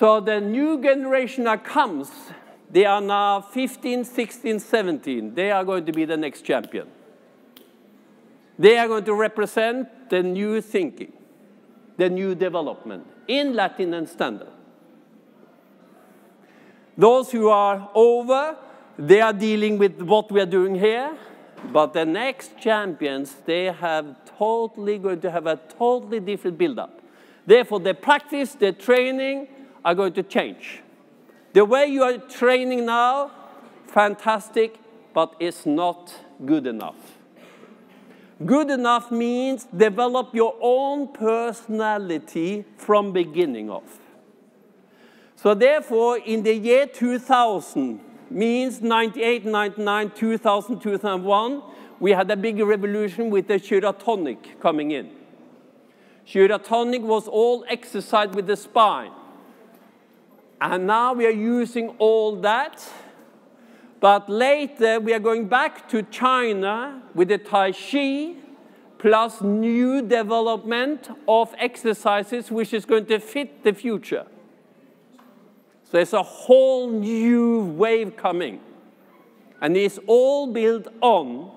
So the new generation that comes, they are now 15, 16, 17. They are going to be the next champion. They are going to represent the new thinking, the new development in Latin and Standard. Those who are over, they are dealing with what we are doing here, but the next champions, they have totally going to have a totally different build-up. Therefore, the practice, the training are going to change. The way you are training now, fantastic, but it's not good enough. Good enough means develop your own personality from beginning of. So therefore, in the year 2000, means 98, 99, 2000, 2001, we had a big revolution with the Gyrotonic coming in. Gyrotonic was all exercise with the spine. And now we are using all that but later, we are going back to China with the Tai Chi, plus new development of exercises which is going to fit the future. So there's a whole new wave coming. And it's all built on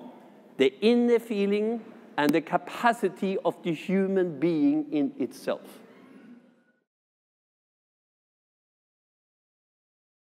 the inner feeling and the capacity of the human being in itself.